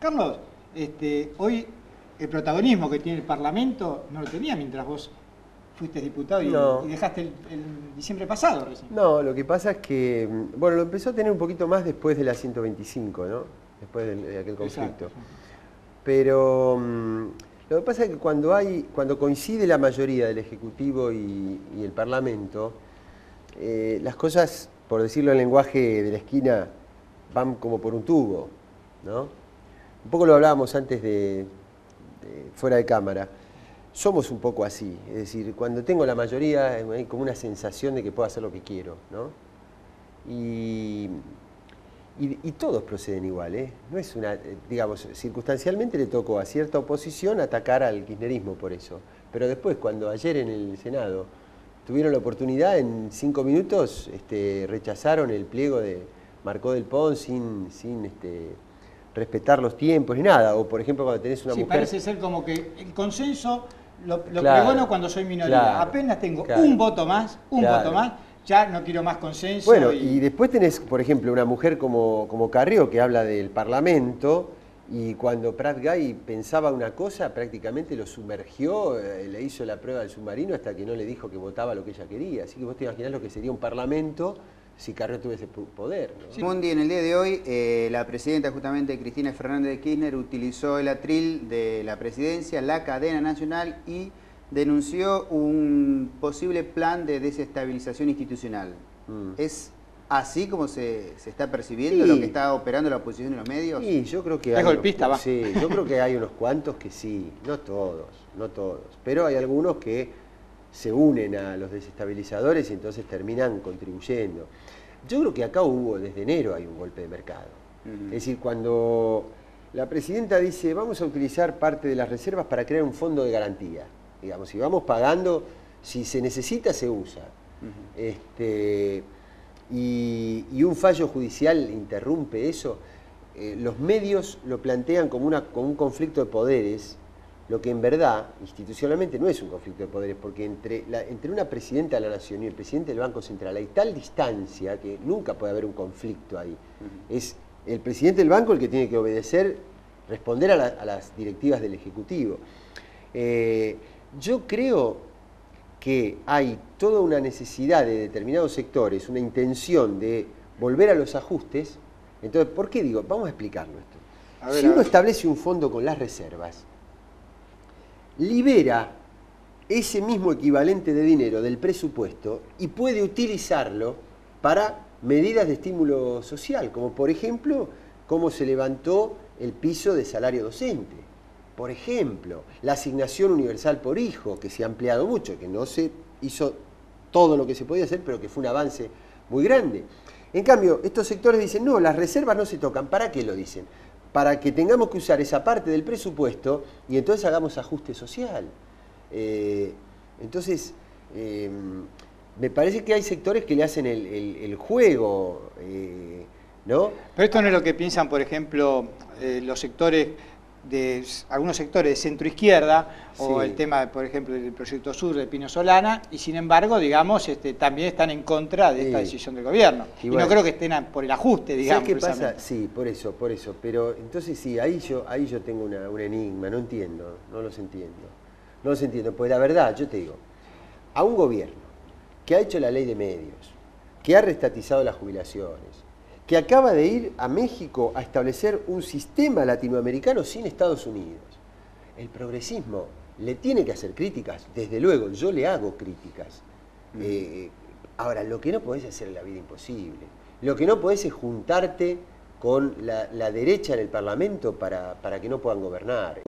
Carlos, este, hoy el protagonismo que tiene el Parlamento no lo tenía mientras vos fuiste diputado y, No. y dejaste el, el diciembre pasado recién. No, lo que pasa es que, bueno, lo empezó a tener un poquito más después de la 125, ¿no? Después de, aquel conflicto. Exacto. Pero mm, lo que pasa es que cuando hay, cuando coincide la mayoría del Ejecutivo y, y el Parlamento, eh, las cosas, por decirlo en lenguaje de la esquina, van como por un tubo, ¿no? Un poco lo hablábamos antes de, fuera de cámara. Somos un poco así, es decir, cuando tengo la mayoría hay como una sensación de que puedo hacer lo que quiero, ¿no? Y, y- todos proceden igual, ¿eh? No es una, digamos, circunstancialmente le tocó a cierta oposición atacar al kirchnerismo por eso. Pero después, cuando ayer en el Senado tuvieron la oportunidad, en cinco minutos este, rechazaron el pliego de Marcó del Pon sin, sin este, respetar los tiempos ni nada. O por ejemplo, cuando tenés una Sí, mujer. parece ser como que el consenso lo, lo Claro, pregono cuando soy minoría. claro, Apenas tengo claro. un voto más, un voto más, ya no quiero más consenso. Bueno, y después tenés, por ejemplo, una mujer como, como Carrió que habla del Parlamento y cuando Prat Gay pensaba una cosa, prácticamente lo sumergió, eh, le hizo la prueba del submarino hasta que no le dijo que votaba lo que ella quería. Así que vos te imaginás lo que sería un Parlamento si Carrió tuviese poder. ¿no? Mundi, en el día de hoy, eh, la presidenta justamente Cristina Fernández de Kirchner utilizó el atril de la presidencia, la cadena nacional y denunció un posible plan de desestabilización institucional. Mm. ¿Es así como se, se está percibiendo Sí. lo que está operando la oposición en los medios? Sí, yo creo que Es hay golpista, unos, va. sí, yo creo que hay unos cuantos que sí, no todos, no todos, pero hay algunos que se unen a los desestabilizadores y entonces terminan contribuyendo. Yo creo que acá hubo desde enero hay un golpe de mercado. Es decir, cuando la presidenta dice vamos a utilizar parte de las reservas para crear un fondo de garantía, digamos, si vamos pagando, si se necesita se usa. Este, y, y un fallo judicial interrumpe eso, eh, los medios lo plantean como, una, como un conflicto de poderes, lo que en verdad, institucionalmente, no es un conflicto de poderes, porque entre, la- entre una presidenta de la Nación y el presidente del Banco Central hay tal distancia que nunca puede haber un conflicto ahí. Es el presidente del banco el que tiene que obedecer, responder a, la- a las directivas del Ejecutivo. Eh, yo creo que hay toda una necesidad de determinados sectores, una intención de volver a los ajustes. Entonces, ¿por qué digo? Vamos a explicarlo esto. A ver, si uno establece un fondo con las reservas, libera ese mismo equivalente de dinero del presupuesto y puede utilizarlo para medidas de estímulo social, como por ejemplo cómo se levantó el piso de salario docente. Por ejemplo, la asignación universal por hijo, que se ha ampliado mucho, que no se hizo todo lo que se podía hacer, pero que fue un avance muy grande. En cambio, estos sectores dicen, no, las reservas no se tocan. ¿Para qué lo dicen? Para que tengamos que usar esa parte del presupuesto y entonces hagamos ajuste social. Eh, entonces, eh, me parece que hay sectores que le hacen el, juego, eh, ¿no? Pero esto no es lo que piensan, por ejemplo, los sectores de algunos sectores de centro izquierda o el tema, por ejemplo, del proyecto sur de Pino Solana y sin embargo, digamos, este, también están en contra de esta Sí. decisión del gobierno. Y Y, bueno. no creo que estén por el ajuste, digamos. Sí, por eso, por eso. Pero entonces sí, ahí yo, ahí yo tengo una- un enigma, no entiendo, no los entiendo. No los entiendo, pues la verdad, yo te digo, a un gobierno que ha hecho la ley de medios, que ha restatizado las jubilaciones, que acaba de ir a México a establecer un sistema latinoamericano sin Estados Unidos, el progresismo le tiene que hacer críticas, desde luego, yo le hago críticas. Eh, ahora, lo que no podés hacer en la vida imposible. Lo que no podés es juntarte con la, la derecha en el Parlamento para, para que no puedan gobernar.